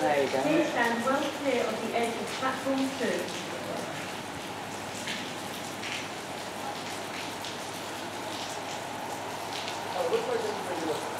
Please stand well clear of the edge of platform two. Oh,